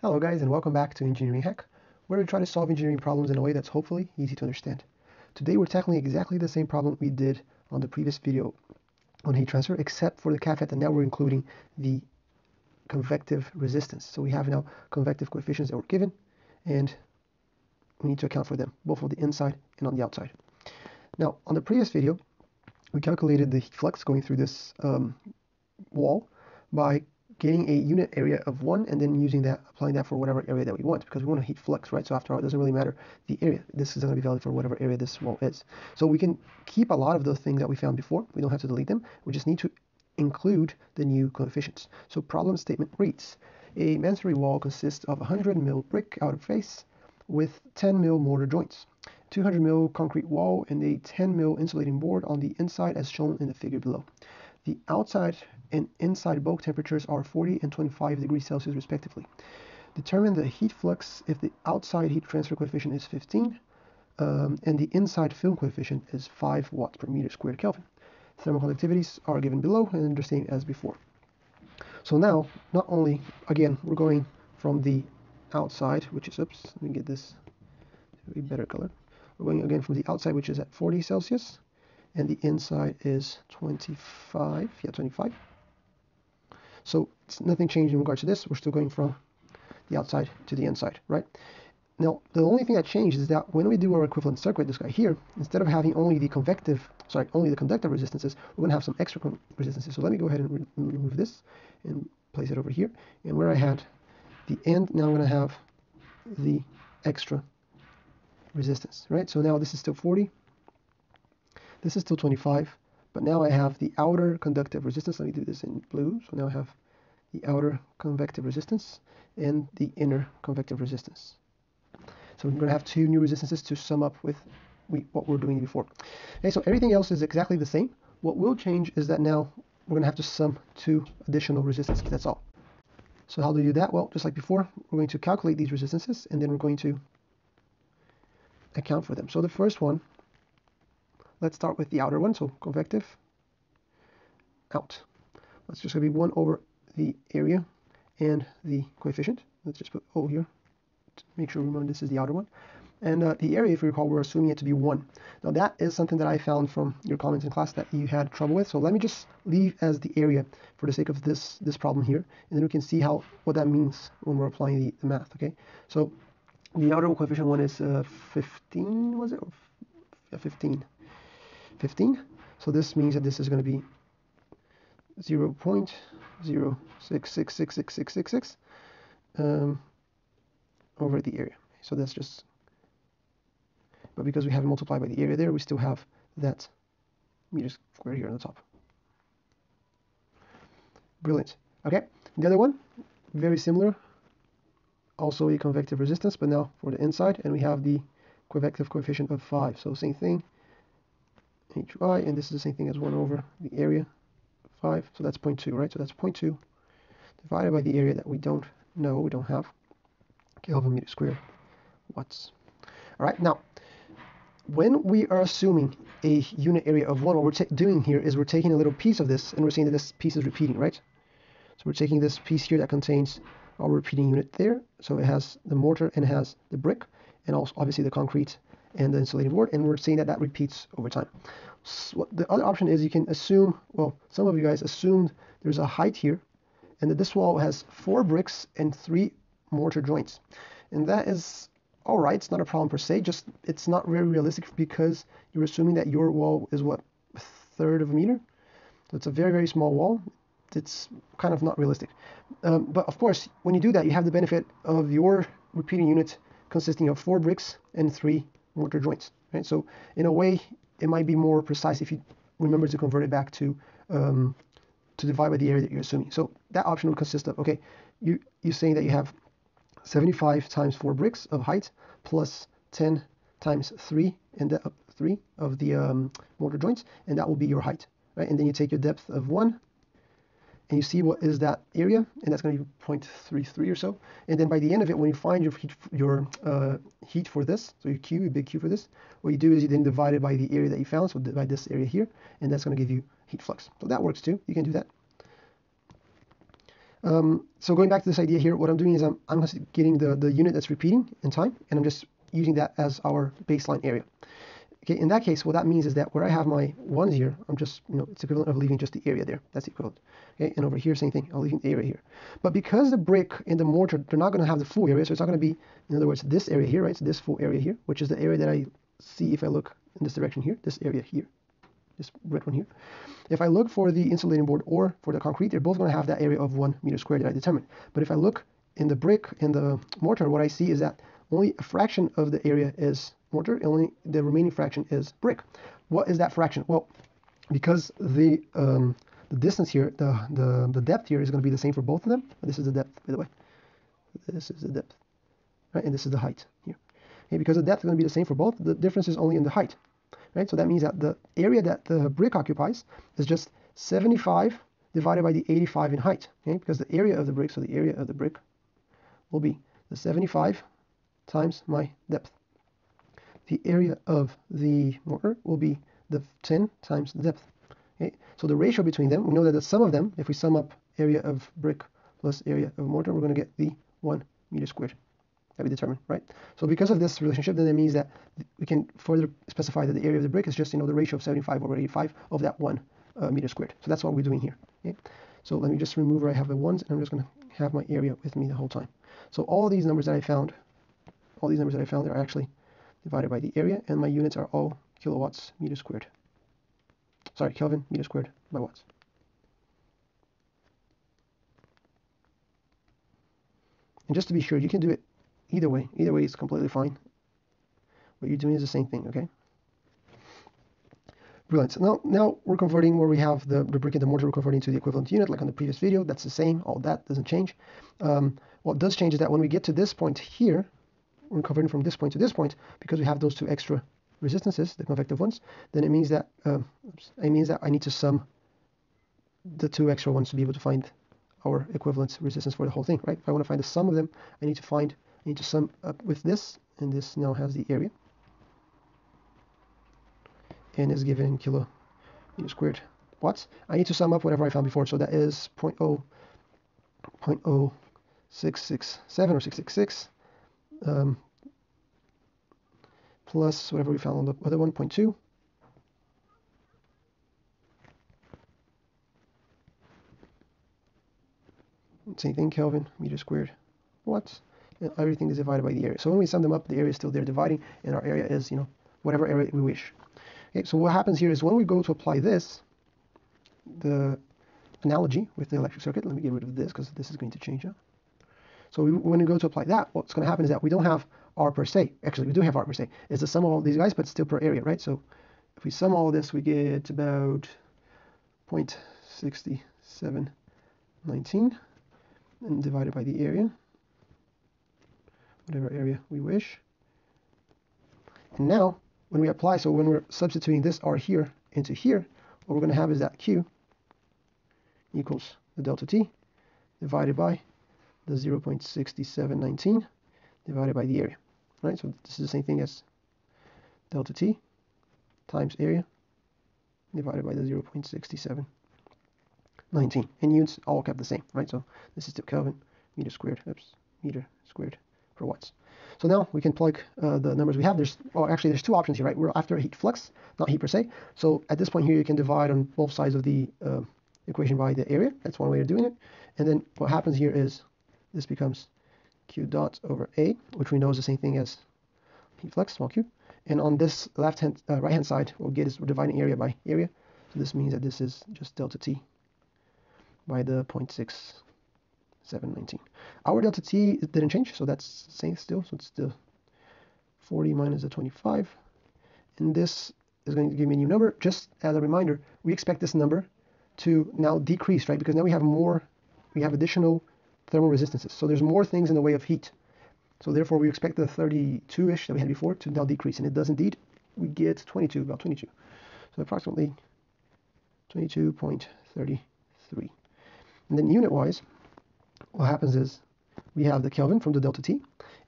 Hello guys and welcome back to Engineering Hack, where we try to solve engineering problems in a way that's hopefully easy to understand. Today we're tackling exactly the same problem we did on the previous video on heat transfer, except for the caveat that now we're including the convective resistance. So we have now convective coefficients that were given, and we need to account for them, both on the inside and on the outside. Now, on the previous video, we calculated the heat flux going through this um, wall by getting a unit area of 1 and then using that, applying that for whatever area that we want because we want a heat flux, right? So after all, it doesn't really matter the area. This is going to be valid for whatever area this wall is. So we can keep a lot of those things that we found before. We don't have to delete them. We just need to include the new coefficients. So problem statement reads, a masonry wall consists of 100 mil brick outer face with 10 mil mortar joints. 200 mil concrete wall and a 10 mil insulating board on the inside as shown in the figure below. The outside and inside bulk temperatures are 40 and 25 degrees Celsius respectively. Determine the heat flux if the outside heat transfer coefficient is 15 um, and the inside film coefficient is 5 watts per meter squared Kelvin. Thermal conductivities are given below and the same as before. So now, not only, again, we're going from the outside, which is, oops, let me get this a better color. We're going again from the outside, which is at 40 Celsius, and the inside is 25, yeah, 25. So nothing changed in regards to this. We're still going from the outside to the inside, right? Now, the only thing that changed is that when we do our equivalent circuit, this guy here, instead of having only the convective, sorry, only the conductive resistances, we're going to have some extra resistances. So let me go ahead and re remove this and place it over here. And where I had the end, now I'm going to have the extra resistance, right? So now this is still 40, this is still 25, but now I have the outer conductive resistance. Let me do this in blue. So now I have the outer convective resistance and the inner convective resistance. So we're going to have two new resistances to sum up with we, what we are doing before. Okay, so everything else is exactly the same. What will change is that now we're going to have to sum two additional resistances. That's all. So how do we do that? Well, just like before, we're going to calculate these resistances and then we're going to account for them. So the first one Let's start with the outer one, so convective out. That's just going to be 1 over the area and the coefficient. Let's just put O here to make sure we remember this is the outer one. And uh, the area, if you recall, we're assuming it to be 1. Now that is something that I found from your comments in class that you had trouble with. So let me just leave as the area for the sake of this this problem here. And then we can see how what that means when we're applying the, the math, okay? So the outer coefficient one is uh, 15, was it? 15. 15. So this means that this is going to be 0 0.0666666 um, over the area. So that's just, but because we haven't multiplied by the area there, we still have that meters squared here on the top. Brilliant. Okay, the other one, very similar, also a convective resistance, but now for the inside, and we have the convective coefficient of 5. So same thing, hy, and this is the same thing as 1 over the area 5, so that's 0.2, right? So that's 0.2 divided by the area that we don't know, we don't have, Kelvin meter squared watts. All right, now, when we are assuming a unit area of 1, what we're doing here is we're taking a little piece of this, and we're saying that this piece is repeating, right? So we're taking this piece here that contains our repeating unit there, so it has the mortar and it has the brick, and also obviously the concrete and the insulating board, and we're seeing that that repeats over time. So the other option is you can assume, well, some of you guys assumed there's a height here, and that this wall has four bricks and three mortar joints. And that is all right, it's not a problem per se, just it's not very realistic because you're assuming that your wall is what, a third of a meter? So it's a very, very small wall. It's kind of not realistic. Um, but of course, when you do that, you have the benefit of your repeating unit consisting of four bricks and three mortar joints, right? So in a way, it might be more precise if you remember to convert it back to um, to divide by the area that you're assuming. So that option would consist of, okay, you, you're saying that you have 75 times 4 bricks of height plus 10 times 3 and the, uh, 3 of the um, mortar joints, and that will be your height, right? And then you take your depth of 1 and you see what is that area, and that's going to be 0.33 or so. And then by the end of it, when you find your heat, your uh, heat for this, so your Q, your big Q for this, what you do is you then divide it by the area that you found, so divide this area here, and that's going to give you heat flux. So that works too. You can do that. Um, so going back to this idea here, what I'm doing is I'm, I'm getting the, the unit that's repeating in time, and I'm just using that as our baseline area. Okay, in that case, what that means is that where I have my ones here, I'm just, you know, it's equivalent of leaving just the area there. That's the equivalent. Okay, and over here, same thing, I'll leave the area here. But because the brick and the mortar, they're not going to have the full area, so it's not going to be, in other words, this area here, right? So this full area here, which is the area that I see if I look in this direction here, this area here, this red one here. If I look for the insulating board or for the concrete, they're both going to have that area of one meter squared that I determined. But if I look in the brick and the mortar, what I see is that only a fraction of the area is mortar, only the remaining fraction is brick. What is that fraction? Well, because the um, the distance here, the, the, the depth here is going to be the same for both of them. This is the depth, by the way. This is the depth, right? And this is the height here. Okay, because the depth is going to be the same for both, the difference is only in the height right? So that means that the area that the brick occupies is just 75 divided by the 85 in height, okay? Because the area of the brick, so the area of the brick will be the 75 times my depth. The area of the mortar will be the 10 times the depth. Okay? So the ratio between them, we know that the sum of them, if we sum up area of brick plus area of mortar, we're going to get the 1 meter squared that we determine, right? So because of this relationship, then that means that we can further specify that the area of the brick is just, you know, the ratio of 75 over 85 of that one uh, meter squared. So that's what we're doing here. Okay? So let me just remove where I have the ones, and I'm just going to have my area with me the whole time. So all these numbers that I found, all these numbers that I found are actually divided by the area, and my units are all kilowatts meter squared. Sorry, Kelvin meter squared by watts. And just to be sure, you can do it Either way, either way is completely fine. What you're doing is the same thing, okay? Brilliant. So now, now we're converting where we have the, the brick and the mortar, we're converting to the equivalent unit, like on the previous video. That's the same. All that doesn't change. Um, what does change is that when we get to this point here, we're converting from this point to this point because we have those two extra resistances, the convective ones. Then it means that um, it means that I need to sum the two extra ones to be able to find our equivalent resistance for the whole thing, right? If I want to find the sum of them, I need to find I need to sum up with this, and this now has the area, and is given in kilo meter squared watts. I need to sum up whatever I found before, so that is 0, 0 0.0667 or 666 um, plus whatever we found on the other one, 0.2. Same thing, Kelvin, meter squared watts And everything is divided by the area. So when we sum them up, the area is still there dividing, and our area is, you know, whatever area we wish. Okay, so what happens here is when we go to apply this, the analogy with the electric circuit, let me get rid of this because this is going to change now. So we, when we go to apply that, what's going to happen is that we don't have R per se. Actually, we do have R per se. It's the sum of all these guys, but still per area, right? So if we sum all this, we get about 0.6719 and divided by the area whatever area we wish. And now, when we apply, so when we're substituting this R here into here, what we're going to have is that Q equals the delta T divided by the 0.6719 divided by the area. Right, so this is the same thing as delta T times area divided by the 0.6719. And units all kept the same, right? So this is still Kelvin, meter squared, oops, meter squared for watts. So now we can plug uh, the numbers we have. There's, well, actually, there's two options here, right? We're after heat flux, not heat per se. So at this point here, you can divide on both sides of the uh, equation by the area. That's one way of doing it. And then what happens here is this becomes Q dot over A, which we know is the same thing as heat flux, small q. And on this left hand, uh, right hand side, we get is we're dividing area by area. So this means that this is just delta T by the 0.6719. Our delta t didn't change, so that's the same still. So it's still 40 minus the 25. And this is going to give me a new number. Just as a reminder, we expect this number to now decrease, right? Because now we have more, we have additional thermal resistances. So there's more things in the way of heat. So therefore, we expect the 32-ish that we had before to now decrease. And it does indeed. We get 22, about 22. So approximately 22.33. And then unit-wise, what happens is we have the Kelvin from the delta T,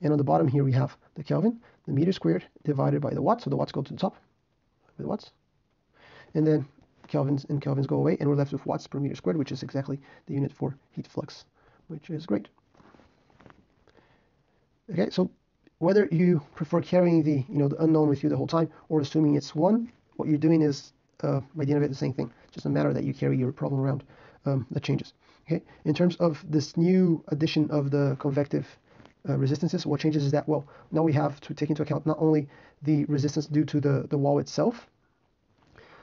and on the bottom here we have the Kelvin, the meter squared divided by the watts, so the watts go to the top with watts, and then Kelvins and Kelvins go away, and we're left with watts per meter squared, which is exactly the unit for heat flux which is great. Okay, so whether you prefer carrying the you know the unknown with you the whole time or assuming it's one, what you're doing is uh, by the end of it the same thing. Just a matter that you carry your problem around um, that changes. Okay, in terms of this new addition of the convective uh, resistances, what changes is that well now we have to take into account not only the resistance due to the the wall itself,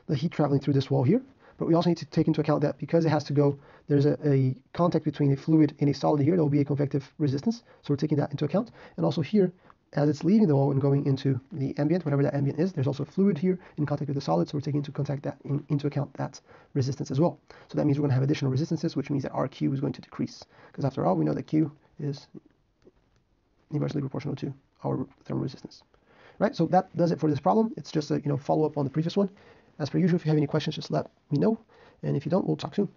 the heat traveling through this wall here, but we also need to take into account that because it has to go, there's a, a contact between a fluid and a solid here, there will be a convective resistance. So we're taking that into account. And also here, as it's leaving the wall and going into the ambient, whatever that ambient is, there's also fluid here in contact with the solid, so we're taking into contact that in, into account that resistance as well. So that means we're going to have additional resistances, which means that RQ is going to decrease, because after all, we know that Q is inversely proportional to our thermal resistance. Right, so that does it for this problem. It's just a you know follow up on the previous one. As per usual, if you have any questions, just let me know. And if you don't, we'll talk soon.